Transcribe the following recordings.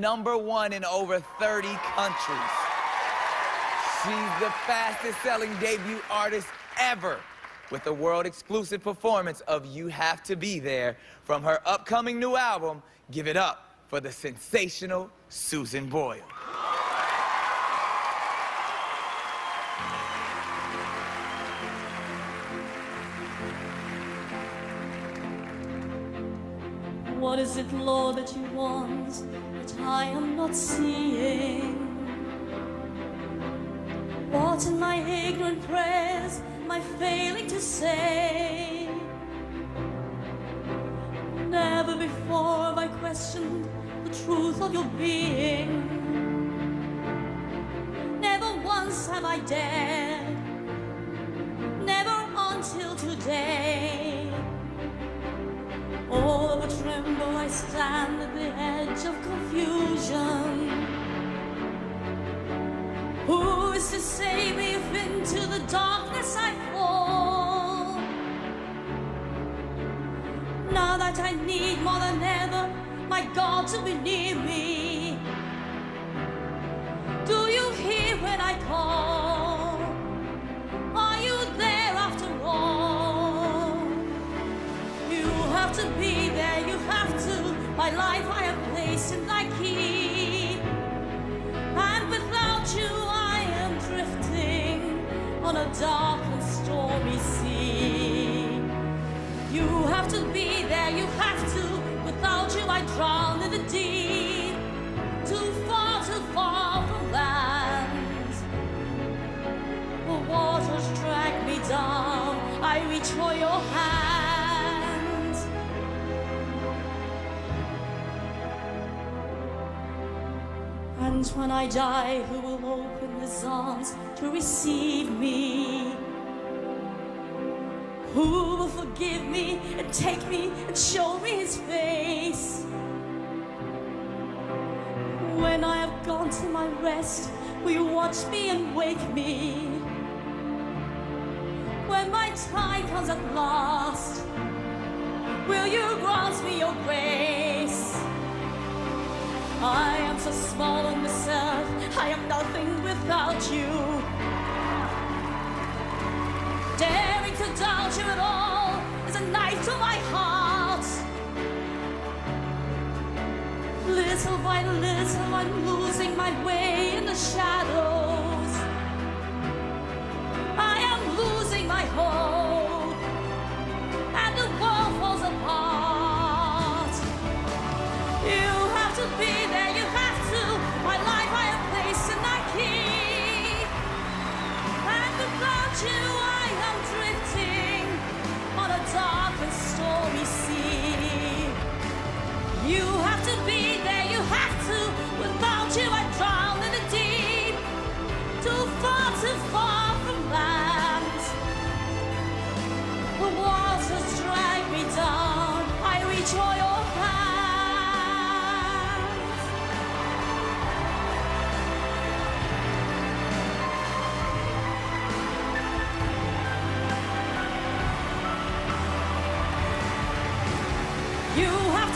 number one in over 30 countries. She's the fastest selling debut artist ever with a world exclusive performance of You Have to Be There from her upcoming new album, Give It Up for the sensational Susan Boyle. What is it, Lord, that you want that I am not seeing? What in my ignorant prayers am I failing to say? Never before have I questioned the truth of your being. Never once have I dared, never until today. Tremble, I stand at the edge of confusion. Who is to save me if into the darkness I fall? Now that I need more than ever my God to be near me. Do you hear when I call? My life I have placed in thy key. And without you I am drifting on a dark and stormy sea. You have to be there, you have to. Without you I drown in the deep. Too far, too far from land. The waters drag me down. I reach for your hand. And when I die, who will open his arms to receive me? Who will forgive me and take me and show me his face? When I have gone to my rest, will you watch me and wake me? When my time comes at last, will you grant me your grace? I am so small in myself, I am nothing without you. Daring to doubt you at all is a knife to my heart. Little by little, I'm losing my way in the shadows. I'm drifting on a dark and stormy sea. You have to be there, you have to.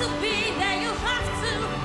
To be there, you have to